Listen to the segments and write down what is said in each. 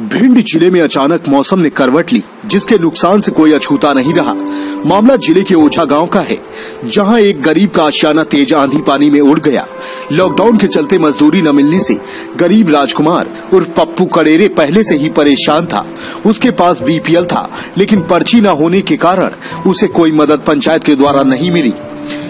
भिंड ज़िले में अचानक मौसम ने करवट ली, जिसके नुकसान से कोई अछूता नहीं रहा। मामला ज़िले के ओझा गाँव का है, जहाँ एक गरीब का आशियाना तेज आंधी पानी में उड़ गया। लॉकडाउन के चलते मजदूरी न मिलने से गरीब राजकुमार उर्फ़ पप्पू कड़ेरे पहले से ही परेशान था। उसके पास बीपीएल था, लेकिन पर्ची न होने के कारण उसे कोई मदद पंचायत के द्वारा नहीं मिली।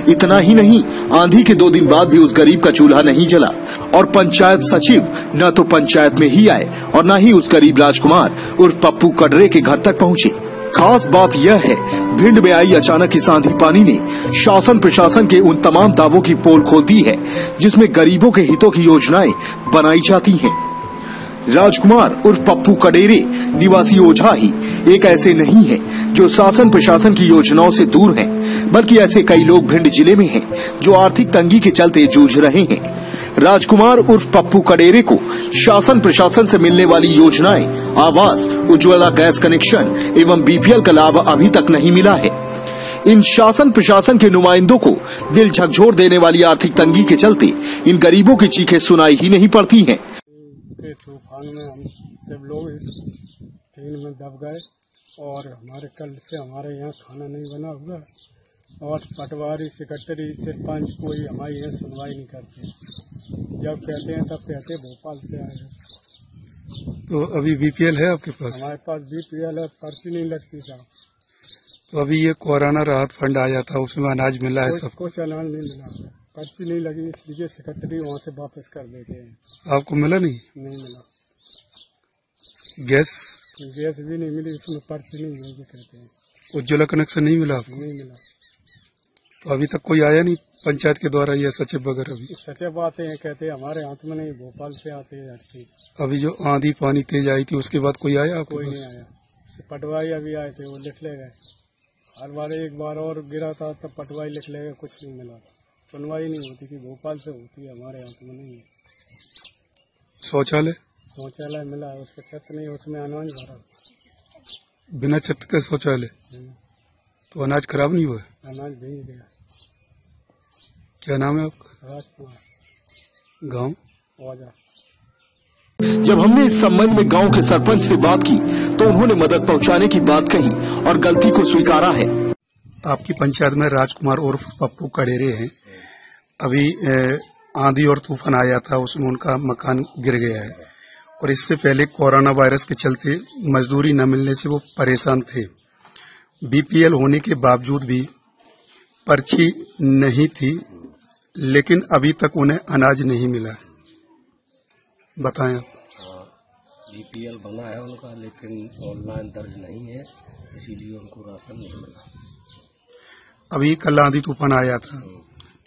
इतना ही नहीं, आंधी के दो दिन बाद भी उस गरीब का चूल्हा नहीं जला। और पंचायत सचिव न तो पंचायत में ही आए और न ही उस गरीब राजकुमार उर्फ़ पप्पू कडरे के घर तक पहुँचे। खास बात यह है, भिंड में आई अचानक इस आंधी पानी ने शासन प्रशासन के उन तमाम दावों की पोल खोल दी है, जिसमें गरीबों के हितों की योजनाएँ बनाई जाती हैं। राजकुमार उर्फ़ पप्पू कडेरे निवासी ओझा ही एक ऐसे नहीं है जो शासन प्रशासन की योजनाओं से दूर हैं, बल्कि ऐसे कई लोग भिंड ज़िले में हैं जो आर्थिक तंगी के चलते जूझ रहे हैं। राजकुमार उर्फ़ पप्पू कडेरे को शासन प्रशासन से मिलने वाली योजनाएँ आवास उज्ज्वला गैस कनेक्शन एवं बीपीएल का लाभ अभी तक नहीं मिला है। इन शासन प्रशासन के नुमाइंदों को दिल झकझोर देने वाली आर्थिक तंगी के चलते इन गरीबों की चीखें सुनाई ही नहीं पड़ती हैं। के तूफ़ान में हम सब लोग इस ट्रेन में दब गए और हमारे कल से हमारे यहाँ खाना नहीं बना हुआ और पटवारी सेक्रेटरी सरपंच कोई हमारी यहाँ सुनवाई नहीं करते। जब कहते हैं तब कहते हैं भोपाल से आए हैं। तो अभी बीपीएल है आपके पास? हमारे पास बी पी एल है पर्ची नहीं लगती साहब तो अभी ये कोरोना राहत फंड आया था उसमें अनाज मिला है सब। कुछ अनाज नहीं मिला है पर्ची नहीं लगी इसलिए सेक्रेटरी वहाँ से वापस कर देते हैं। आपको मिला नहीं? नहीं मिला। गैस? गैस भी नहीं मिली इसमें पर्ची नहीं ये कहते हैं। उज्ज्वला कनेक्शन नहीं मिला आपको? नहीं मिला। तो अभी तक कोई आया नहीं पंचायत के द्वारा या सचिव वगैरह भी? सचे बातें हैं कहते हैं हमारे हाथ में नहीं भोपाल से आते हैं हर चीज़। अभी जो आंधी पानी तेज आई थी उसके बाद कोई आया आपके कोई नहीं आया। पटवाई अभी आए थे वो लिख ले गए। हर बार एक बार और गिरा था तब पटवाई लिख ले गए कुछ नहीं मिला सुनवाई नहीं होती थी भोपाल से होती है हमारे हाथ में नहीं है। शौचालय? शौचालय मिला है उस पर छत नहीं उसमें अनाज भरा। बिना छत के शौचालय? हम्म, तो अनाज खराब नहीं हुआ? अनाज भीग गया। क्या नाम है आपका? राजकुमार। गाँव? जब हमने इस संबंध में गाँव के सरपंच से बात की तो उन्होंने मदद पहुँचाने की बात कही और गलती को स्वीकारा है। आपकी पंचायत में राजकुमार उर्फ़ पप्पू कड़ेरे हैं। अभी आंधी और तूफ़ान आया था उसमें उनका मकान गिर गया है। और इससे पहले कोरोना वायरस के चलते मजदूरी न मिलने से वो परेशान थे। बीपीएल होने के बावजूद भी पर्ची नहीं थी लेकिन अभी तक उन्हें अनाज नहीं मिला। है बताएँ आप। बीपीएल बना है उनका लेकिन ऑनलाइन दर्ज नहीं है इसीलिए उनको राशन नहीं मिला। अभी कल आंधी तूफ़ान आया था।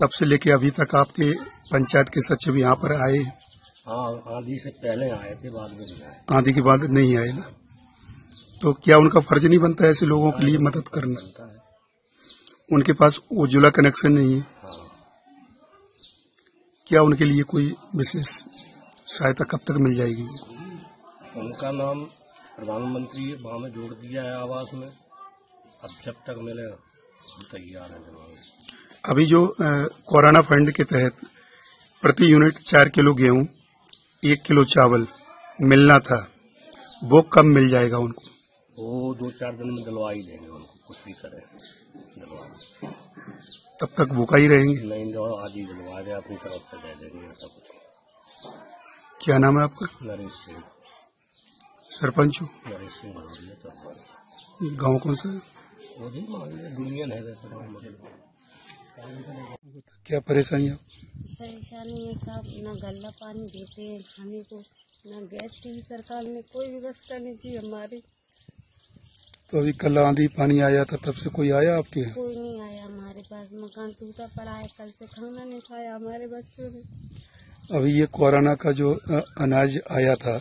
तब से लेके अभी तक आपके पंचायत के सचिव यहाँ पर आए हाँ? आंधी से पहले आए थे बाद में नहीं आए। आंधी के बाद नहीं आए ना? तो क्या उनका फ़र्ज़ नहीं बनता है ऐसे लोगों के लिए मदद करना? है। उनके पास उज्ज्वला कनेक्शन नहीं है। हाँ। क्या उनके लिए कोई विशेष सहायता कब तक मिल जाएगी? उनका नाम प्रधानमंत्री वहाँ में जोड़ दिया है आवास में। अब जब तक मिले हम तैयार हैं अभी जो कोरोना फंड के तहत प्रति यूनिट चार किलो गेहूँ एक किलो चावल मिलना था वो कब मिल जाएगा उनको? वो दो चार दिन में दिलवा ही देंगे उनको कुछ भी करें दिलवा तब तक भूखा ही रहेंगे? नहीं आज ही दिलवा दे अपनी तरफ़ से दे देंगे ऐसा कुछ। क्या नाम है आपका? नरेश सिंह। सरपंच हो? नरेश सिंह गाँव कौन सा है? वो मान दुनिया है वैसे क्या परेशानी है? परेशानी है साहब न गल्ला पानी देते हैं खाने को न गैस की सरकार ने कोई व्यवस्था नहीं की हमारी। तो अभी कल आंधी पानी आया था तब से कोई आया आपके यहाँ? कोई नहीं आया हमारे पास मकान टूटा पड़ा है कल से खाना नहीं खाया हमारे बच्चों ने। अभी ये कोरोना का जो अनाज आया था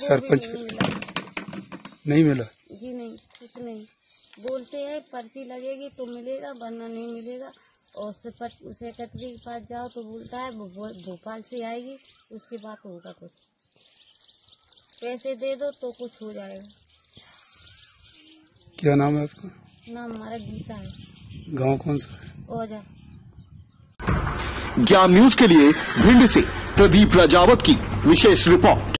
सरपंच नहीं मिला। नहीं मिला? जी नहीं कुछ नहीं। बोलते हैं पर्ची लगेगी तो मिलेगा वरना नहीं मिलेगा। और सेक्रेटरी के पास जाओ तो बोलता है भोपाल से आएगी उसके बाद होगा कुछ। पैसे दे दो तो कुछ हो जाएगा। क्या नाम है आपका? नाम हमारा गीता है। गाँव कौन सा है? ओजा ज्ञान न्यूज़ के लिए भिंड से प्रदीप राजावत की विशेष रिपोर्ट।